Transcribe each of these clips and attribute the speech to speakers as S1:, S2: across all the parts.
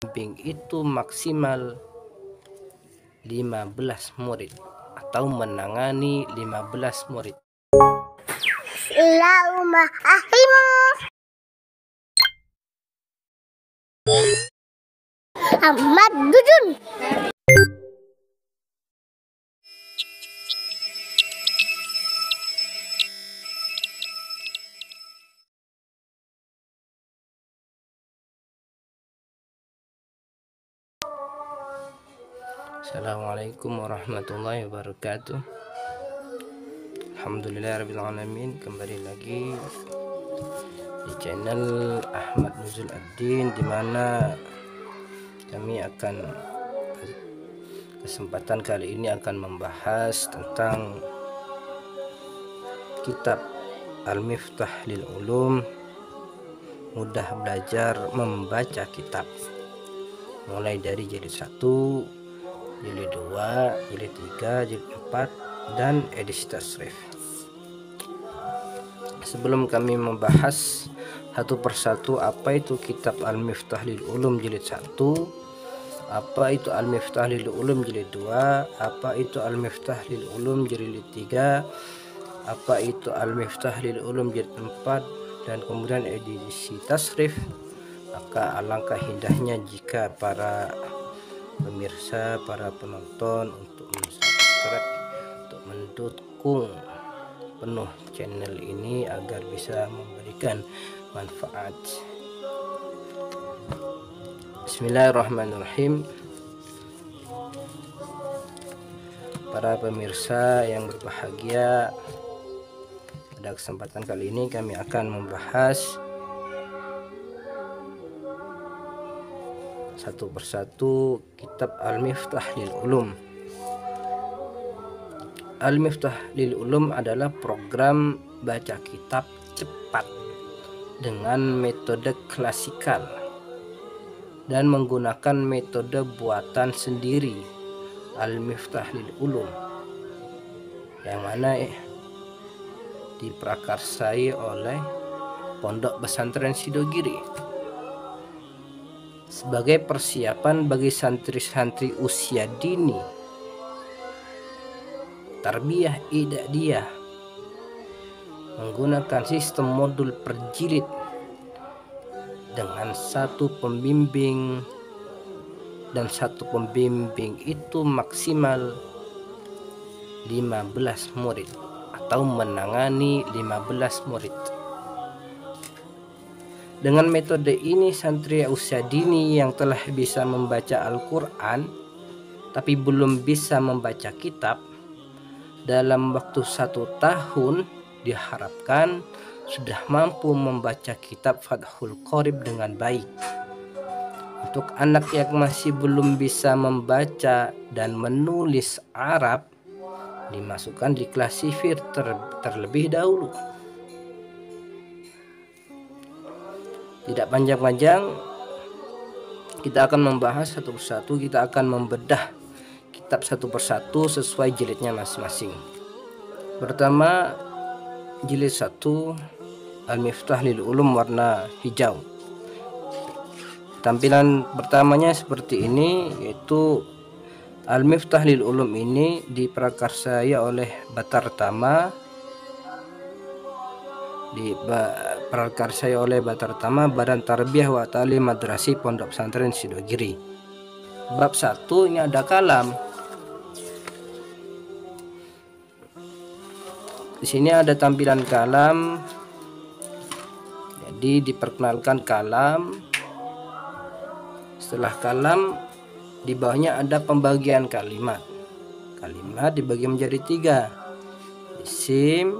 S1: pembimbing itu maksimal 15 murid atau menangani 15 murid.
S2: Ahmad Dudun.
S1: Assalamualaikum warahmatullahi wabarakatuh. Alhamdulillahirrahmanirrahim Kembali lagi di channel Ahmad Nuzul Ad-Din Di mana kami akan kesempatan kali ini akan membahas tentang kitab Al-Miftah lil Ulum mudah belajar membaca kitab. Mulai dari jilid 1 jilid 2 jilid 3 jilid 4 dan edisi tasrif. Sebelum kami membahas satu persatu apa itu kitab Al-Miftah lil Ulum jilid 1 apa itu Al-Miftah lil Ulum jilid 2 apa itu Al-Miftah lil Ulum jilid 3 apa itu Al-Miftah lil Ulum jilid 4 dan kemudian edisi tasrif maka alangkah indahnya jika para pemirsa para penonton untuk subscribe untuk mendukung penuh channel ini agar bisa memberikan manfaat. Bismillahirrahmanirrahim. Para pemirsa yang berbahagia pada kesempatan kali ini kami akan membahas satu persatu kitab Al-Miftah lil Ulum. Al-Miftah lil Ulum adalah program baca kitab cepat dengan metode klasikal dan menggunakan metode buatan sendiri Al-Miftah lil Ulum yang mana eh, diprakarsai oleh Pondok Pesantren Sidogiri sebagai persiapan bagi santri-santri usia dini. Tarbiyah dia menggunakan sistem modul perjilid dengan satu pembimbing dan satu pembimbing itu maksimal 15 murid atau menangani 15 murid. Dengan metode ini santri usia dini yang telah bisa membaca Al-Quran tapi belum bisa membaca kitab dalam waktu satu tahun diharapkan sudah mampu membaca kitab Fathul Qorib dengan baik. Untuk anak yang masih belum bisa membaca dan menulis Arab dimasukkan di klasifir ter terlebih dahulu. Tidak panjang-panjang kita akan membahas satu persatu kita akan membedah kitab satu persatu sesuai jilidnya masing-masing. Pertama jilid satu Al-Miftah lil Ulum warna hijau. Tampilan pertamanya seperti ini yaitu Al-Miftah lil Ulum ini diprakarsai oleh Batar Tama di saya oleh Batar Tama Badan Tarbiyah wa Ta'lim Madrasi Pondok Pesantren Sidogiri. Bab satu ini ada kalam. Di sini ada tampilan kalam. Jadi diperkenalkan kalam. Setelah kalam di bawahnya ada pembagian kalimat. Kalimat dibagi menjadi tiga. Isim,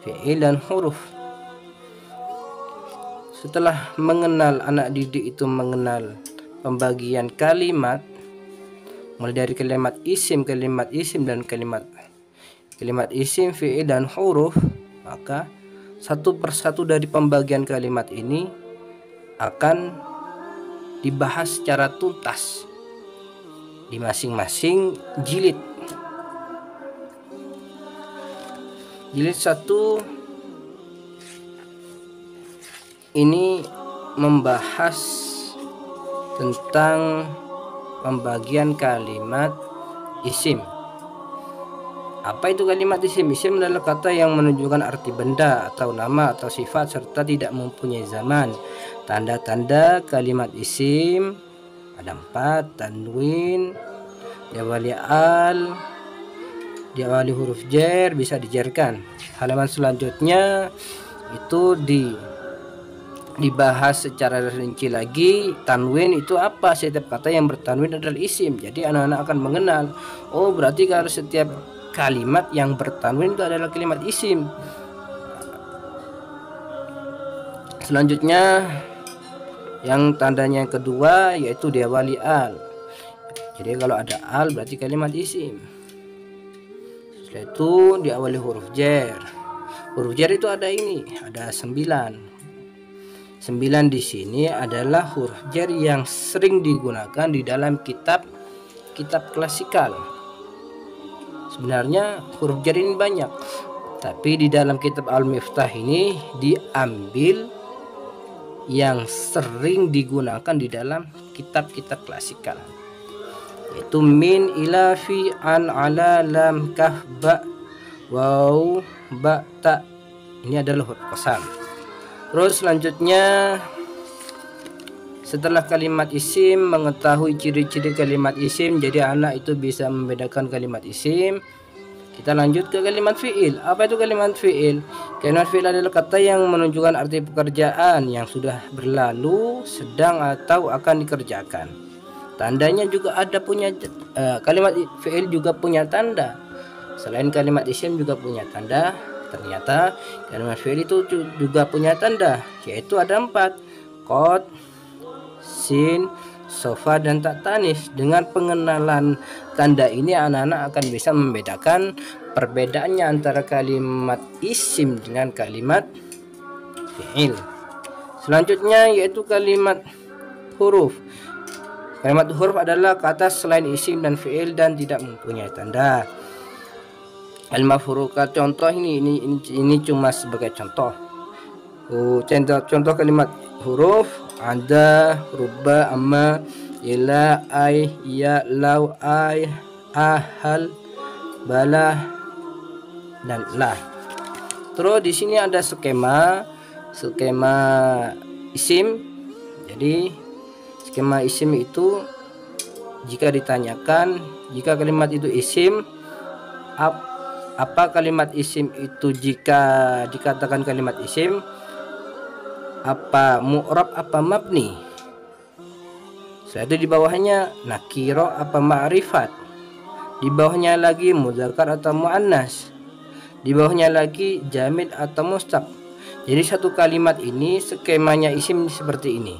S1: fi'il dan huruf setelah mengenal anak didik itu mengenal pembagian kalimat mulai dari kalimat isim kalimat isim dan kalimat kalimat isim fi'il dan huruf maka satu persatu dari pembagian kalimat ini akan dibahas secara tuntas di masing-masing jilid. Jilid satu ini membahas tentang pembagian kalimat isim apa itu kalimat isim? Isim adalah kata yang menunjukkan arti benda atau nama atau sifat serta tidak mempunyai zaman. Tanda-tanda kalimat isim ada empat, tanwin, diawali al, diawali huruf jer bisa dijerkan. Halaman selanjutnya itu di dibahas secara rinci lagi tanwin itu apa? Setiap kata yang bertanwin adalah isim. Jadi anak-anak akan mengenal oh berarti kalau setiap kalimat yang bertanwin itu adalah kalimat isim. Selanjutnya yang tandanya yang kedua yaitu diawali al. Jadi kalau ada al berarti kalimat isim. Setelah itu diawali huruf jer. Huruf jer itu ada ini ada sembilan sembilan di sini adalah huruf jer yang sering digunakan di dalam kitab kitab klasikal. Sebenarnya huruf jar ini banyak tapi di dalam kitab Al-Miftah ini diambil yang sering digunakan di dalam kitab-kitab klasikal yaitu min ila fi an ala lam kaf ba waw ba ta. Ini adalah huruf qasam terus selanjutnya setelah kalimat isim mengetahui ciri-ciri kalimat isim jadi anak itu bisa membedakan kalimat isim. Kita lanjut ke kalimat fi'il. Apa itu kalimat fi'il? Kalimat fi'il adalah kata yang menunjukkan arti pekerjaan yang sudah berlalu, sedang atau akan dikerjakan. Tandanya juga ada punya uh, kalimat fi'il juga punya tanda. Selain kalimat isim juga punya tanda. Ternyata kalimat fi'il itu juga punya tanda, yaitu ada empat. Qad, sin, sofa dan tak tanis. Dengan pengenalan tanda ini anak-anak akan bisa membedakan perbedaannya antara kalimat isim dengan kalimat fi'il. Selanjutnya yaitu kalimat huruf. Kalimat huruf adalah kata selain isim dan fi'il dan tidak mempunyai tanda. Kalimat huruf contoh ini ini ini, cuma sebagai contoh. Oh, contoh contoh kalimat huruf ada ruba amma ila ay ya lau ay ahal bala dan lah terus di sini ada skema skema isim jadi skema isim itu jika ditanyakan jika kalimat itu isim ap, apa kalimat isim itu jika dikatakan kalimat isim? Apa mu'rab apa mabni? Satu di bawahnya nakiro apa ma'rifat? Di bawahnya lagi muzakkar atau muannas? Di bawahnya lagi jamid atau mustaq? Jadi satu kalimat ini skemanya isim seperti ini.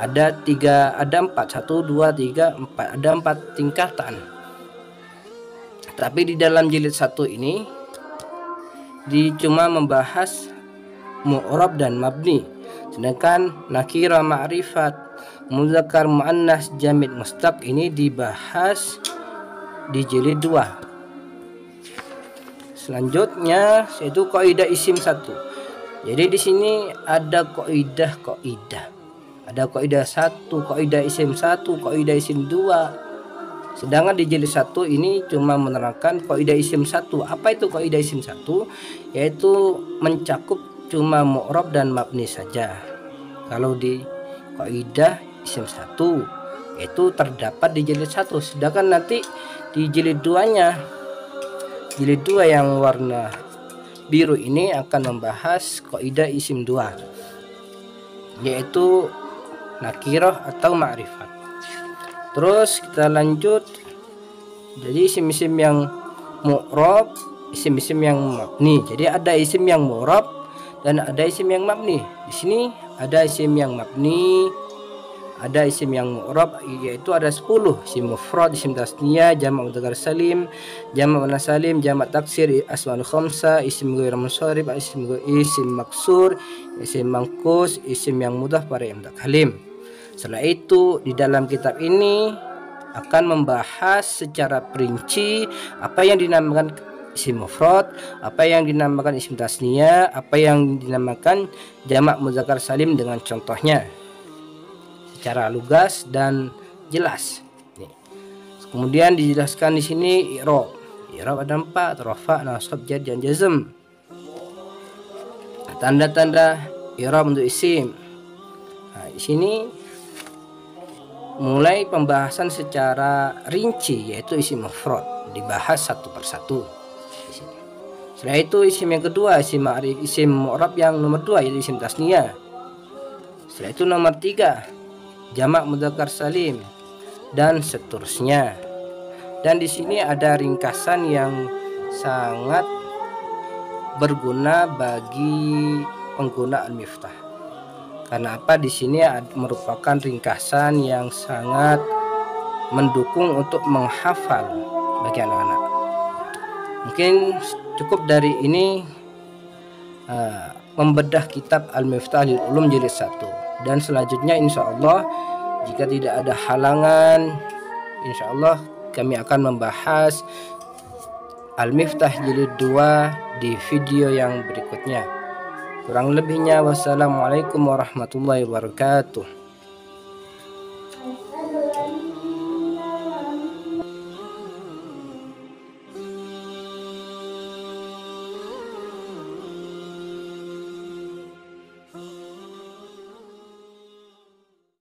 S1: Ada tiga ada empat. Satu dua tiga empat. Ada empat tingkatan tapi di dalam jilid satu ini di cuma membahas mu'rab dan mabni. Sedangkan nakira ma'rifat muzakkar muannas jamid mustaq ini dibahas di jilid 2 selanjutnya yaitu kaidah isim satu. Jadi di sini ada kaidah kaidah ada kaidah satu kaidah isim satu kaidah isim dua sedangkan di jilid satu ini cuma menerangkan kaidah isim satu. Apa itu kaidah isim satu? Yaitu mencakup cuma mu'rab dan mabni saja. Kalau di kaidah isim satu itu terdapat di jilid satu. Sedangkan nanti di jilid duanya jilid dua yang warna biru ini akan membahas kaidah isim dua yaitu nakiroh atau ma'rifat terus kita lanjut jadi isim-isim yang mu'rab isim-isim yang mabni jadi ada isim yang mu'rab dan ada isim yang mabni. Di sini ada isim yang mabni, ada isim yang mu'rab yaitu ada 10 isim mufrad, isim tasniyah, jamak mudzakkar salim, jamak muannas salim, jamak taksir, asmaul khamsa, isim ghair munsharif, isim isim maksur, isim mangkus, isim yang mudah pada yang halim. Setelah itu di dalam kitab ini akan membahas secara perinci apa yang dinamakan isim mufrad, apa yang dinamakan isim tasniyah, apa yang dinamakan jamak muzakkar salim dengan contohnya. secara lugas dan jelas. Kemudian dijelaskan di sini i'rab. I'rab ada empat, rafa, nasab, jar, dan jazm. Tanda-tanda i'rab untuk isim. Di sini mulai pembahasan secara rinci yaitu isim mufrad dibahas satu persatu. Setelah itu isim yang kedua isim ma'rif isim mu'rab yang nomor dua yaitu isim tasniyah. Setelah itu nomor tiga jamak mudzakkar salim dan seterusnya. Dan di sini ada ringkasan yang sangat berguna bagi pengguna al-miftah. Karena apa di sini merupakan ringkasan yang sangat mendukung untuk menghafal bagi anak-anak. Mungkin cukup dari ini uh, membedah kitab Al-Miftah lil Ulum jilid 1 dan selanjutnya insya Allah jika tidak ada halangan insya Allah kami akan membahas Al-Miftah jilid 2 di video yang berikutnya. Kurang lebihnya wassalamualaikum warahmatullahi wabarakatuh.